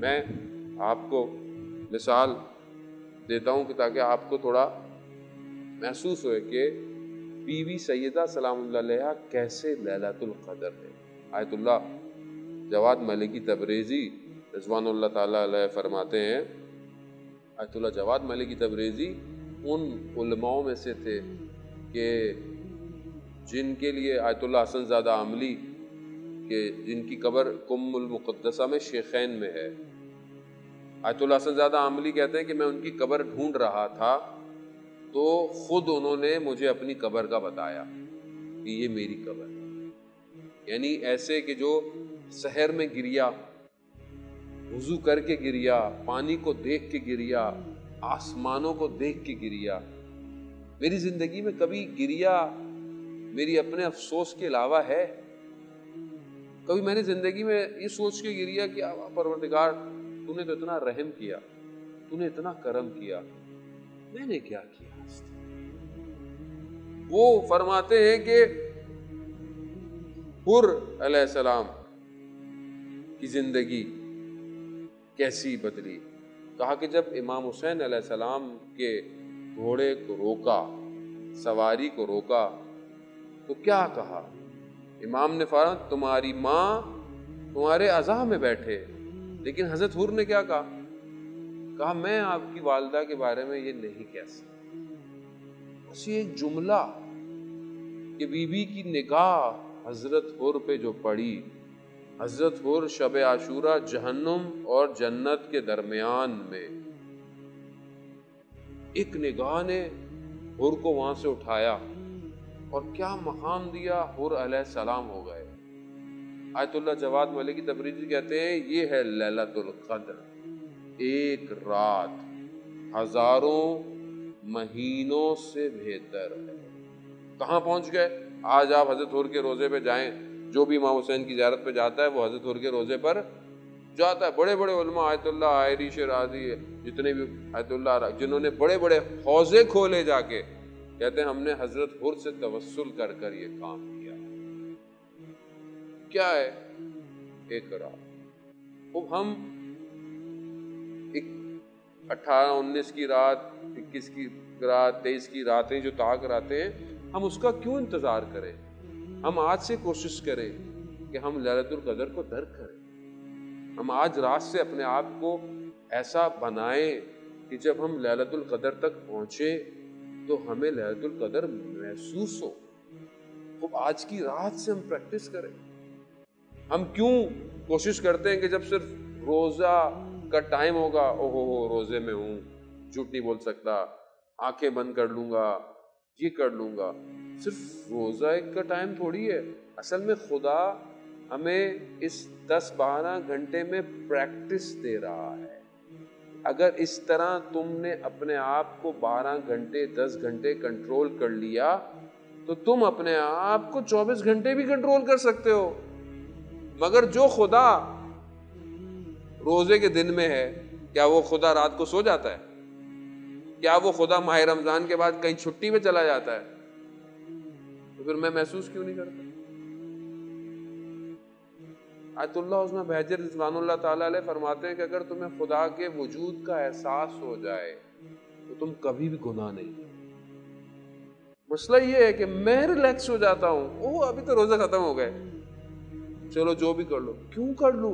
मैं आपको मिसाल देता हूँ कि ताकि आपको थोड़ा महसूस होए कि बीवी सैदा सलाम कैसे लैलातुल कदर है। आयतुल्ला जवाद मलिकी तबरेज़ी रजवान ताला फरमाते हैं। आयतुल्ला जवाद मलिकी तबरेज़ी उन उलमाओं में से थे कि जिनके लिए आयतुल्ला हसन ज़्यादा आमली के जिनकी कबर कुमुलमुक़दसा में शेखैन में है। आयतुल्ला हसन ज़्यादा आमली कहते हैं कि मैं उनकी कबर ढूंढ रहा था तो खुद उन्होंने मुझे अपनी कबर का बताया कि ये मेरी कबर यानी ऐसे कि जो शहर में गिरिया, वज़ू करके गिरिया, पानी को देख के गिरिया, आसमानों को देख के गिरिया मेरी ज़िंदगी में कभी गिरिया मेरी अपने अफसोस के अलावा है? कभी मैंने ज़िंदगी में ये सोच के गिरिया कि परवरदिगार, तूने तो इतना रहम किया, तूने इतना करम किया, मैंने क्या किया वो फरमाते हैं कि, हुर सलाम, की ज़िंदगी कैसी बदली? कहा कि जब इमाम हुसैन सलाम के घोड़े को रोका, सवारी को रोका तो क्या कहा? इमाम ने फरमा तुम्हारी माँ तुम्हारे अजा में बैठे, लेकिन हज़रत हुर ने क्या कहा? कहा, मैं आपकी वालदा के बारे में ये नहीं कह सकता। बस ये एक जुमला कि बीबी की निगाह हज़रत हुर पे जो पड़ी, हज़रत हुर शब आशूरा जहन्नुम और जन्नत के दरमियान में एक निगाह ने हुर को वहाँ से उठाया और क्या मकाम दिया? हुर सलाम हो गए। आयतुल्ला जवाद मलिक की तबरीजी कहते हैं, ये है लैलतुल कद्र। एक रात हज़ारों महीनों से बेहतर है। कहाँ पहुँच गए? आज आप हज़रत हुर के रोज़े पे जाएँ। जो भी इमाम हुसैन की ज्यारत पे जाता है, वो हज़रत हुर के रोज़े पर जाता है बड़े बड़े उलमा, आयतुल्ला आयरी शराजी जितने भी आयतुल्ला जिन्होंने बड़े बड़े हौजे खोले जाके, कहते हैं, हमने हज़रत हुर से तवस्सुल कर कर ये काम किया। क्या है? एक रात। अब हम अठारह, उन्नीस की रात, इक्कीस की रात, तेईस की रातें जो ताक कराते हैं, हम उसका क्यों इंतज़ार करें? हम आज से कोशिश करें कि हम ललतुल कदर को दर करें। हम आज रात से अपने आप को ऐसा बनाएँ कि जब हम ललतुल कदर तक पहुँचे तो हमें ललतुल कदर महसूस हो। तो आज की रात से हम प्रैक्टिस करें। हम क्यों कोशिश करते हैं कि जब सिर्फ़ रोज़ा का टाइम होगा, ओहो हो, रोज़े में हूँ, झूठ नहीं बोल सकता, आँखें बंद कर लूँगा, ये कर लूँगा। सिर्फ़ रोजा एक का टाइम थोड़ी है। असल में खुदा हमें इस दस बारह घंटे में प्रैक्टिस दे रहा है। अगर इस तरह तुमने अपने आप को बारह घंटे, दस घंटे कंट्रोल कर लिया तो तुम अपने आप को चौबीस घंटे भी कंट्रोल कर सकते हो। मगर जो खुदा रोज़े के दिन में है, क्या वो खुदा रात को सो जाता है? क्या वो खुदा माह रमज़ान के बाद कहीं छुट्टी में चला जाता है? तो फिर मैं महसूस क्यों नहीं करता? आयतुल्ला उसमें बहजर रिजवानुल्लाह ताला हैं कि अगर तुम्हें खुदा के वजूद का एहसास हो जाए तो तुम कभी भी गुनाह नहीं मसला ये है कि मैं रिलैक्स हो जाता हूँ, ओह, अभी तो रोजा खत्म हो गए। चलो, जो भी कर लो। क्यों कर लू?